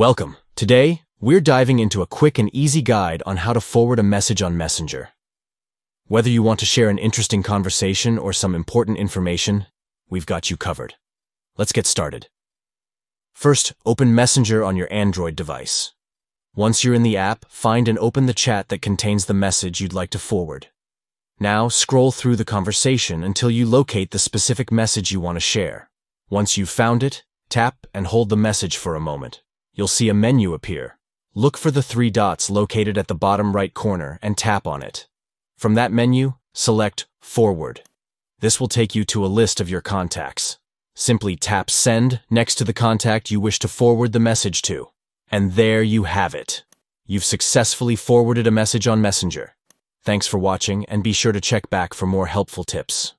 Welcome. Today, we're diving into a quick and easy guide on how to forward a message on Messenger. Whether you want to share an interesting conversation or some important information, we've got you covered. Let's get started. First, open Messenger on your Android device. Once you're in the app, find and open the chat that contains the message you'd like to forward. Now, scroll through the conversation until you locate the specific message you want to share. Once you've found it, tap and hold the message for a moment. You'll see a menu appear. Look for the three dots located at the bottom right corner and tap on it. From that menu, select Forward. This will take you to a list of your contacts. Simply tap Send next to the contact you wish to forward the message to. And there you have it. You've successfully forwarded a message on Messenger. Thanks for watching and be sure to check back for more helpful tips.